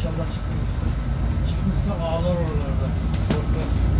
İnşallah çıkmıştır. Çıkmışsa ağlar oralarda. Korkar.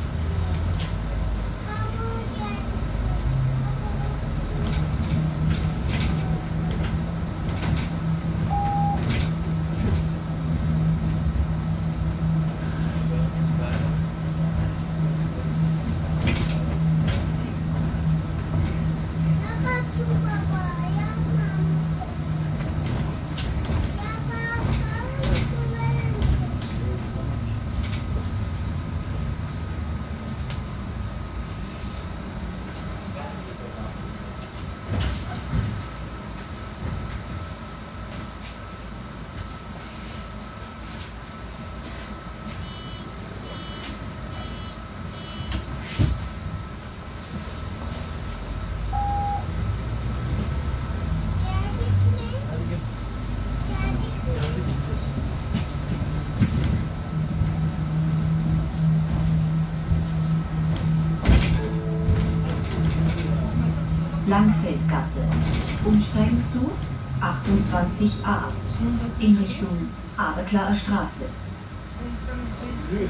Langfeldgasse. Umsteigen zu 28a in Richtung Aberklarer Straße. Hm?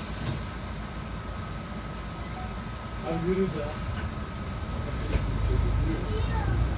yürü de. Çocuk yürü.